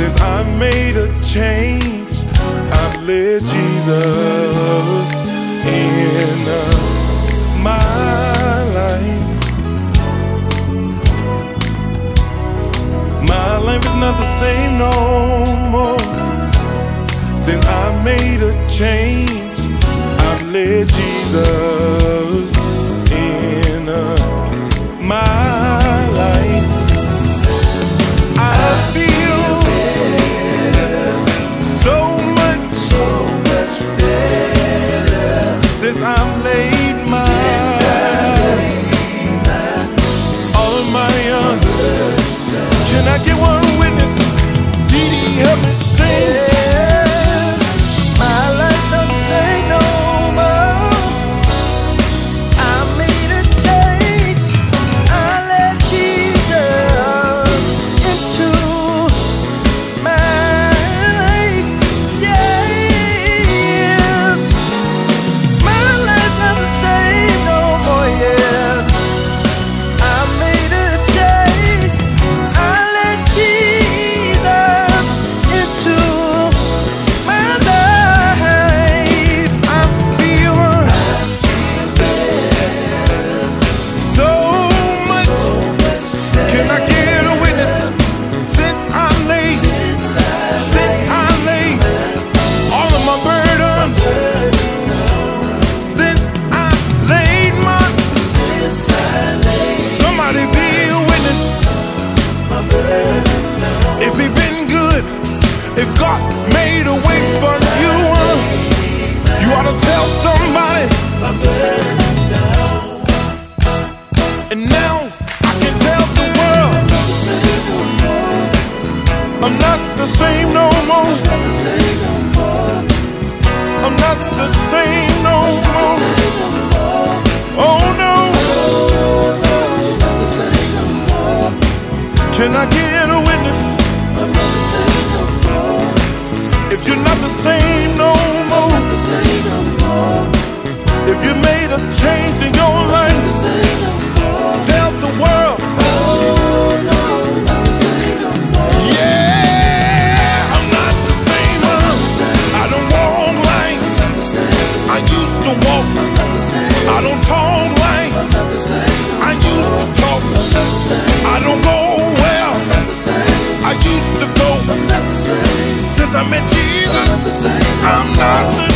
since I made a change. I've led Jesus in uh, my life. My life is not the same no more since I made a change. I've led Jesus if God made a way for you, you ought to tell somebody. And now I can tell the world I'm not the same no more. I'm not the same no more. Oh no. Can I get in your life, tell the world. Yeah, I'm not the same. I don't walk like I used to walk. I don't talk like I used to talk. I don't go well. I used to go. Since I met Jesus, I'm not the